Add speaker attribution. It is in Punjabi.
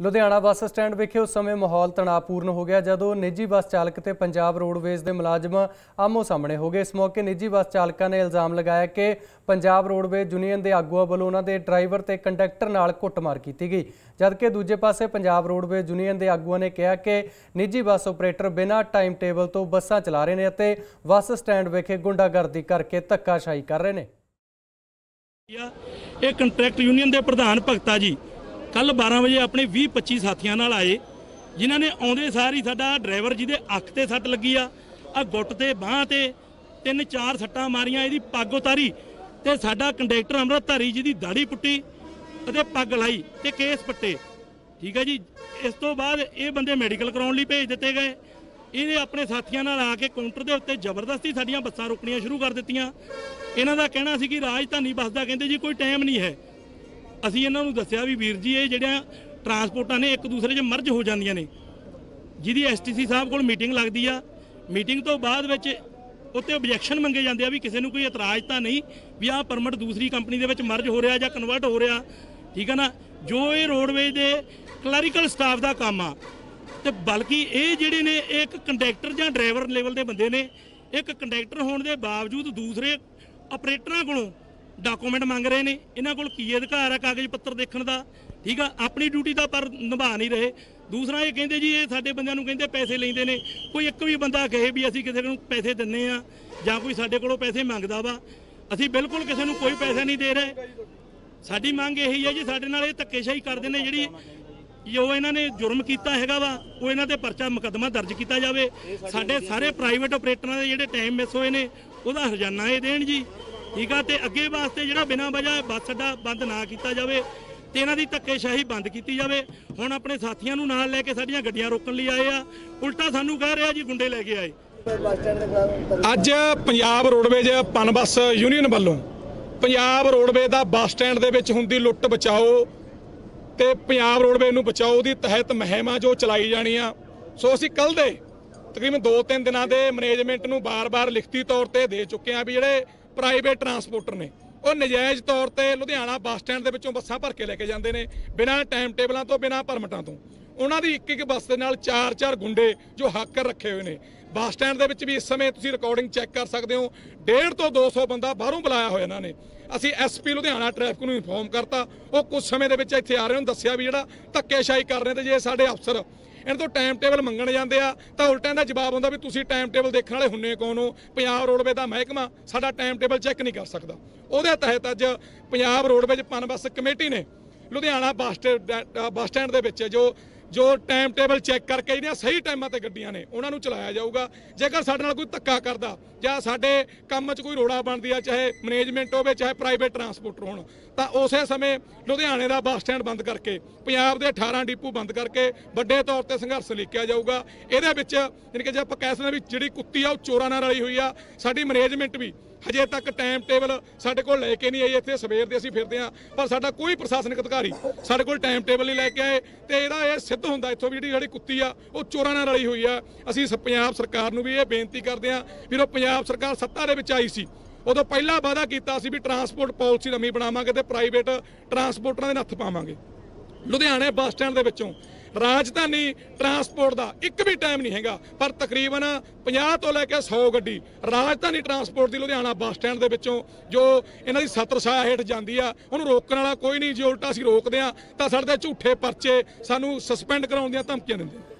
Speaker 1: ਲੁਧਿਆਣਾ ਬੱਸ ਸਟੈਂਡ ਵਿਖੇ ਉਸ ਸਮੇਂ ਮਾਹੌਲ ਤਣਾਅਪੂਰਨ ਹੋ ਗਿਆ ਜਦੋਂ ਨਿੱਜੀ ਬੱਸ ਚਾਲਕ ਤੇ ਪੰਜਾਬ ਰੋਡਵੇਜ਼ ਦੇ ਮੁਲਾਜ਼ਮ ਆਮੋ ਸਾਹਮਣੇ ਹੋ ਗਏ। ਇਸ ਮੌਕੇ ਨਿੱਜੀ ਬੱਸ ਚਾਲਕਾਂ ਨੇ ਇਲਜ਼ਾਮ ਲਗਾਇਆ ਕਿ ਪੰਜਾਬ ਰੋਡਵੇਜ਼ ਯੂਨੀਅਨ ਦੇ ਆਗੂਆਂ ਵੱਲੋਂ ਉਹਨਾਂ ਦੇ ਡਰਾਈਵਰ ਤੇ ਕੰਡਕਟਰ ਨਾਲ ਕੁੱਟਮਾਰ ਕੀਤੀ ਗਈ। ਜਦਕਿ ਦੂਜੇ ਪਾਸੇ ਪੰਜਾਬ ਰੋਡਵੇਜ਼ ਯੂਨੀਅਨ ਦੇ ਆਗੂਆਂ ਨੇ ਕਿਹਾ ਕਿ ਨਿੱਜੀ ਬੱਸ ਆਪਰੇਟਰ ਬਿਨਾਂ ਟਾਈਮ ਟੇਬਲ ਤੋਂ ਬੱਸਾਂ ਚਲਾ ਰਹੇ ਨੇ ਅਤੇ ਬੱਸ ਸਟੈਂਡ ਵਿਖੇ ਗੁੰਡਾਗਰਦੀ ਕਰਕੇ ਧੱਕਾਸ਼ਾਹੀ ਕਰ ਰਹੇ ਨੇ।
Speaker 2: ਇਹ ਕੰਟਰੈਕਟ ਯੂਨੀਅਨ ਦੇ ਪ੍ਰਧਾਨ ਭਗਤਾ ਜੀ ਕੱਲ 12 ਵਜੇ ਆਪਣੇ 20 25 ਸਾਥੀਆਂ ਨਾਲ ਆਏ, ਜਿਨ੍ਹਾਂ ਨੇ ਆਉਂਦੇ ਸਾਰ ਹੀ ਸਾਡਾ ਡਰਾਈਵਰ ਜਿਹਦੇ ਅੱਖ ਤੇ ਸੱਟ ਲੱਗੀ ਆ ਆ ਗੁੱਟ ਤੇ, ਬਾਹ ਤੇ, ਤਿੰਨ ਚਾਰ ਸੱਟਾਂ ਮਾਰੀਆਂ, ਇਹਦੀ ਪੱਗ ਉਤਾਰੀ ਤੇ ਸਾਡਾ ਕੰਡਕਟਰ ਅੰਮ੍ਰਿਤਧਾਰੀ ਦੀ ਦਾੜੀ ਪੁੱਟੀ ਅਤੇ ਪੱਗ ਲਾਈ ਤੇ ਕੇਸ ਪੱਟੇ। ਠੀਕ ਹੈ ਜੀ, ਇਸ ਤੋਂ ਬਾਅਦ ਇਹ ਬੰਦੇ ਮੈਡੀਕਲ ਕਰਾਉਣ ਲਈ ਭੇਜ ਦਿੱਤੇ ਗਏ। ਇਹਨੇ ਆਪਣੇ ਸਾਥੀਆਂ ਨਾਲ ਆ ਕੇ ਕਾਊਂਟਰ ਦੇ ਉੱਤੇ ਜ਼ਬਰਦਸਤੀ ਸਾਡੀਆਂ ਬੱਸਾਂ ਰੋਕਣੀਆਂ ਸ਼ੁਰੂ ਕਰ ਦਿੱਤੀਆਂ। ਇਹਨਾਂ ਦਾ ਕਹਿਣਾ ਸੀ ਕਿ ਰਾਜਧਾਨੀ ਬੱਸ ਦਾ ਕਹਿੰਦੇ ਜੀ ਕੋਈ ਟਾਈਮ ਨਹੀਂ ਹੈ। ਅਸੀਂ ਇਹਨਾਂ ਨੂੰ ਦੱਸਿਆ ਵੀ ਵੀਰ ਜੀ, ਇਹ ਜਿਹੜੀਆਂ ਟਰਾਂਸਪੋਰਟਾਂ ਨੇ ਇੱਕ ਦੂਸਰੇ 'ਚ ਮਰਜ ਹੋ ਜਾਂਦੀਆਂ ਨੇ। ਜਿਹਦੀ ਐਸਟੀਸੀ ਸਾਹਿਬ ਕੋਲ ਮੀਟਿੰਗ ਲੱਗਦੀ ਆ। ਮੀਟਿੰਗ ਤੋਂ ਬਾਅਦ ਵਿੱਚ ਉੱਤੇ ਆਬਜੈਕਸ਼ਨ ਮੰਗੇ ਜਾਂਦੇ ਆ ਵੀ ਕਿਸੇ ਨੂੰ ਕੋਈ ਇਤਰਾਜ਼ ਤਾਂ ਨਹੀਂ ਵੀ ਆਹ ਪਰਮਿਟ ਦੂਸਰੀ ਕੰਪਨੀ ਦੇ ਵਿੱਚ ਮਰਜ ਹੋ ਰਿਹਾ ਜਾਂ ਕਨਵਰਟ ਹੋ ਰਿਹਾ। ਠੀਕ ਹੈ ਨਾ? ਜੋ ਇਹ ਰੋਡਵੇਜ ਦੇ ਕਲੈਰੀਕਲ ਸਟਾਫ ਦਾ ਕੰਮ ਆ। ਤੇ ਬਲਕਿ ਇਹ ਜਿਹੜੇ ਨੇ, ਇਹ ਇੱਕ ਕੰਡਕਟਰ ਜਾਂ ਡਰਾਈਵਰ ਲੈਵਲ ਦੇ ਬੰਦੇ ਨੇ। ਇੱਕ ਕੰਡਕਟਰ ਹੋਣ ਦੇ ਬਾਵਜੂਦ ਦੂਸਰੇ ਆਪਰੇਟਰਾਂ ਕੋਲੋਂ ਡਾਕੂਮੈਂਟ ਮੰਗ ਰਹੇ ਨੇ। ਇਹਨਾਂ ਕੋਲ ਕੀ ਅਧਿਕਾਰ ਆ ਕਾਗਜ਼ ਪੱਤਰ ਦੇਖਣ ਦਾ? ਠੀਕ ਆ, ਆਪਣੀ ਡਿਊਟੀ ਤਾਂ ਪਰ ਨਿਭਾ ਨਹੀਂ ਰਹੇ। ਦੂਸਰਾ ਇਹ ਕਹਿੰਦੇ ਜੀ, ਇਹ ਸਾਡੇ ਬੰਦਿਆਂ ਨੂੰ ਕਹਿੰਦੇ ਪੈਸੇ ਲੈਂਦੇ ਨੇ। ਕੋਈ ਇੱਕ ਵੀ ਬੰਦਾ ਕਹੇ ਵੀ ਅਸੀਂ ਕਿਸੇ ਨੂੰ ਪੈਸੇ ਦਿੰਨੇ ਆ ਜਾਂ ਕੋਈ ਸਾਡੇ ਕੋਲੋਂ ਪੈਸੇ ਮੰਗਦਾ ਵਾ, ਅਸੀਂ ਬਿਲਕੁਲ ਕਿਸੇ ਨੂੰ ਕੋਈ ਪੈਸਾ ਨਹੀਂ ਦੇ ਰਹੇ। ਸਾਡੀ ਮੰਗ ਇਹੀ ਹੈ ਜੀ, ਸਾਡੇ ਨਾਲ ਇਹ ਧੱਕੇਸ਼ਾਹੀ ਕਰਦੇ ਨੇ ਜਿਹੜੀ ਜੋ ਇਹਨਾਂ ਨੇ ਜੁਰਮ ਕੀਤਾ ਹੈਗਾ ਵਾ, ਉਹ ਇਹਨਾਂ ਤੇ ਪਰਚਾ ਮੁਕੱਦਮਾ ਦਰਜ ਕੀਤਾ ਜਾਵੇ। ਸਾਡੇ ਸਾਰੇ ਪ੍ਰਾਈਵੇਟ ਆਪਰੇਟਰਾਂ ਦੇ ਜਿਹੜੇ ਟਾਈਮ ਮਿਸ ਹੋਏ ਨੇ, ਉਹਦਾ ਹਰਜਾਨਾ ਇਹ ਦੇਣ ਜੀ। ਠੀਕ ਆ, ਤੇ ਅੱਗੇ ਵਾਸਤੇ ਜਿਹੜਾ ਬਿਨਾਂ ਵਜ੍ਹਾ ਬੱਸ ਅੱਡਾ ਬੰਦ ਨਾ ਕੀਤਾ ਜਾਵੇ ਤੇ ਇਹਨਾਂ ਦੀ ਧੱਕੇਸ਼ਾਹੀ ਬੰਦ ਕੀਤੀ ਜਾਵੇ। ਹੁਣ ਆਪਣੇ ਸਾਥੀਆਂ ਨੂੰ ਨਾਲ ਲੈ ਕੇ ਸਾਡੀਆਂ ਗੱਡੀਆਂ ਰੋਕਣ ਲਈ ਆਏ ਆ। ਉਲਟਾ ਸਾਨੂੰ ਕਹਿ ਰਿਹਾ ਜੀ ਗੁੰਡੇ ਲੈ ਕੇ ਆਏ।
Speaker 3: ਅੱਜ ਪੰਜਾਬ ਰੋਡਵੇਜ ਪਨ ਬੱਸ ਯੂਨੀਅਨ ਵੱਲੋਂ ਪੰਜਾਬ ਰੋਡਵੇ ਦਾ ਬੱਸ ਸਟੈਂਡ ਦੇ ਵਿੱਚ ਹੁੰਦੀ ਲੁੱਟ ਬਚਾਓ ਤੇ ਪੰਜਾਬ ਰੋਡਵੇ ਨੂੰ ਬਚਾਓ ਦੀ ਤਹਿਤ ਮਹਿਮਾ ਜੋ ਚਲਾਈ ਜਾਣੀ ਆ ਸੋ ਅਸੀਂ ਕੱਲ ਦੇ ਤਕਰੀਬਨ 2-3 ਦਿਨਾਂ ਦੇ ਮੈਨੇਜਮੈਂਟ ਨੂੰ ਬਾਰ-ਬਾਰ ਲਿਖਤੀ ਤੌਰ ਤੇ ਦੇ ਚੁੱਕੇ ਆ ਵੀ ਜਿਹੜੇ ਪ੍ਰਾਈਵੇਟ ਟਰਾਂਸਪੋਰਟਰ ਨੇ। ਉਹ ਨਜਾਇਜ਼ ਤੌਰ ਤੇ ਲੁਧਿਆਣਾ ਬੱਸ ਸਟੈਂਡ ਦੇ ਵਿੱਚੋਂ ਬੱਸਾਂ ਭਰ ਕੇ ਲੈ ਕੇ ਜਾਂਦੇ ਨੇ, ਬਿਨਾਂ ਟਾਈਮ ਟੇਬਲਾਂ ਤੋਂ, ਬਿਨਾਂ ਪਰਮਿਟਾਂ ਤੋਂ। ਉਹਨਾਂ ਦੀ ਇੱਕ ਇੱਕ ਬੱਸ ਦੇ ਨਾਲ ਚਾਰ ਚਾਰ ਗੁੰਡੇ ਜੋ ਹਾਕਰ ਰੱਖੇ ਹੋਏ ਨੇ। ਬੱਸ ਸਟੈਂਡ ਦੇ ਵਿੱਚ ਵੀ ਇਸ ਸਮੇਂ ਤੁਸੀਂ ਰਿਕਾਰਡਿੰਗ ਚੈੱਕ ਕਰ ਸਕਦੇ ਹੋ 1.5 ਤੋਂ 200 ਬੰਦਾ ਬਾਹਰੋਂ ਬੁਲਾਇਆ ਹੋਇਆ ਇਹਨਾਂ ਨੇ। ਅਸੀਂ ਐਸਪੀ ਲੁਧਿਆਣਾ ਟ੍ਰੈਫਿਕ ਨੂੰ ਇਨਫੋਰਮ ਕਰਤਾ। ਉਹ ਕੁਝ ਸਮੇਂ ਦੇ ਵਿੱਚ ਇੱਥੇ ਆ ਰਹੇ ਨੂੰ ਦੱਸਿਆ ਵੀ ਜਿਹੜਾ ਧੱਕੇਸ਼ਾਹੀ ਕਰ ਰਹੇ ਤੇ ਜੇ ਸਾਡੇ ਅਫਸਰ ਇਹਨਾਂ ਤੋਂ ਟਾਈਮ ਟੇਬਲ ਮੰਗਣ ਜਾਂਦੇ ਆ, ਤਾਂ ਉਲਟਾ ਦਾ ਜਵਾਬ ਹੁੰਦਾ ਵੀ ਤੁਸੀਂ ਟਾਈਮ ਟੇਬਲ ਦੇਖਣ ਵਾਲੇ ਹੁੰਨੇ ਕੌਣ ਹੋ? ਪੰਜਾਬ ਰੋਡਵੇ ਦਾ ਮਹਿਕਮਾ, ਸਾਡਾ ਟਾਈਮ ਟੇਬਲ ਚੈੱਕ ਨਹੀਂ ਕਰ ਸਕਦਾ। ਉਹਦੇ ਤਹਿਤ ਅੱਜ ਪੰਜਾਬ ਰੋਡਵੇਜ ਪਨ ਬੱਸ ਕਮੇਟੀ ਨੇ Ludhiana bus stand bus stand ਦੇ ਵਿੱਚ ਜੋ ਜੋ ਟਾਈਮ ਟੇਬਲ ਚੈੱਕ ਕਰਕੇ ਜਿਹੜੀਆਂ ਸਹੀ ਟਾਈਮਾਂ ਤੇ ਗੱਡੀਆਂ ਨੇ, ਉਹਨਾਂ ਨੂੰ ਚਲਾਇਆ ਜਾਊਗਾ। ਜੇਕਰ ਸਾਡੇ ਨਾਲ ਕੋਈ ਧੱਕਾ ਕਰਦਾ, ਜਾਂ ਸਾਡੇ ਕੰਮ 'ਚ ਕੋਈ ਰੋੜਾ ਬਣਦੀ ਆ, ਚਾਹੇ ਮੈਨੇਜਮੈਂਟ ਹੋਵੇ, ਚਾਹੇ ਪ੍ਰਾਈਵੇਟ ਟਰਾਂਸਪੋਰਟਰ ਹੋਣ, ਤਾਂ ਉਸੇ ਸਮੇਂ ਲੁਧਿਆਣੇ ਦਾ ਬੱਸ ਸਟੈਂਡ ਬੰਦ ਕਰਕੇ, ਪੰਜਾਬ ਦੇ 18 ਡਿਪੂ ਬੰਦ ਕਰਕੇ ਵੱਡੇ ਤੌਰ ਤੇ ਸੰਘਰਸ਼ ਲਿਖਿਆ ਜਾਊਗਾ। ਇਹਦੇ ਵਿੱਚ, ਯਾਨੀ ਕਿ ਜੇ ਆਪਾਂ ਕਹਿ ਸਕਦੇ ਵੀ ਜਿਹੜੀ ਕੁੱਤੀ ਆ, ਉਹ ਚੋਰਾਂ ਨਾਲ ਰਲੀ ਹੋਈ ਆ। ਸਾਡੀ ਮੈਨੇਜਮੈਂਟ ਵੀ ਹਜੇ ਤੱਕ ਟਾਈਮ ਟੇਬਲ ਸਾਡੇ ਕੋਲ ਲੈ ਕੇ ਨਹੀਂ ਆਈ, ਇੱਥੇ ਸਵੇਰ ਦੇ ਅਸੀਂ ਫਿਰਦੇ ਆ ਪਰ ਸਾਡਾ ਕੋਈ ਪ੍ਰਸ਼ਾਸਨਿਕ ਅਧਿਕਾਰੀ ਸਾਡੇ ਕੋਲ ਟਾਈਮ ਟੇਬਲ ਨਹੀਂ ਲੈ ਕੇ ਆਏ ਤੇ ਇਹਦਾ ਇਹ ਸਿੱਧ ਹੁੰਦਾ ਇੱਥੋਂ ਵੀ ਜਿਹੜੀ ਸਾਡੀ ਕੁੱਤੀ ਆ, ਉਹ ਚੋਰਾਂ ਨਾਲ ਰਲੀ ਹੋਈ ਆ। ਅਸੀਂ ਸ- ਪੰਜਾਬ ਸਰਕਾਰ ਨੂੰ ਵੀ ਇਹ ਬੇਨਤੀ ਕਰਦੇ ਆ ਵੀ ਉਹ ਪੰਜਾਬ ਸਰਕਾਰ ਸੱਤਾ ਦੇ ਵਿੱਚ ਆਈ ਸੀ, ਉਦੋਂ ਪਹਿਲਾ ਵਾਅਦਾ ਕੀਤਾ ਸੀ ਵੀ ਟਰਾਂਸਪੋਰਟ ਪਾਲਿਸੀ ਨਵੀਂ ਬਣਾਵਾਂਗੇ ਤੇ ਪ੍ਰਾਈਵੇਟ ਟਰਾਂਸਪੋਰਟਰਾਂ ਦੇ ਨੱਥ ਪਾਵਾਂਗੇ। ਲੁਧਿਆਣੇ ਬੱਸ ਸਟੈਂਡ ਦੇ ਵਿੱਚੋਂ ਰਾਜਧਾਨੀ ਟਰਾਂਸਪੋਰਟ ਦਾ ਇੱਕ ਵੀ ਟਾਈਮ ਨਹੀਂ ਹੈਗਾ। ਪਰ ਤਕਰੀਬਨ 50 ਤੋਂ ਲੈ ਕੇ 100 ਗੱਡੀ ਰਾਜਧਾਨੀ ਟਰਾਂਸਪੋਰਟ ਦੀ ਲੁਧਿਆਣਾ ਬੱਸ ਸਟੈਂਡ ਦੇ ਵਿੱਚੋਂ ਜੋ ਇਹਨਾਂ ਦੀ ਸੱਤਰ ਛਾਇਆ ਹੇਠ ਜਾਂਦੀ ਆ, ਉਹਨੂੰ ਰੋਕਣ ਵਾਲਾ ਕੋਈ ਨਹੀਂ। ਜੇ ਉਲਟਾ ਅਸੀਂ ਰੋਕਦੇ ਆ ਤਾਂ ਸਾਡੇ ਤੇ ਝੂਠੇ ਪਰਚੇ ਸਾਨੂੰ ਸਸਪੈਂਡ ਕਰਾਉਣ ਦੀਆਂ ਧਮਕੀਆਂ ਦਿੰਦੇ